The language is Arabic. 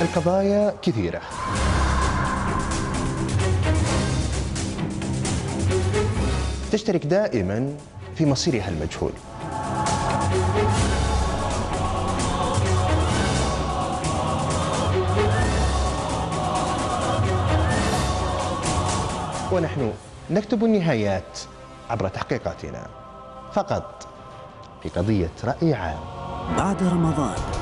القضايا كثيرة. تشترك دائما في مصيرها المجهول. ونحن نكتب النهايات عبر تحقيقاتنا. فقط في قضية رأي عام. بعد رمضان.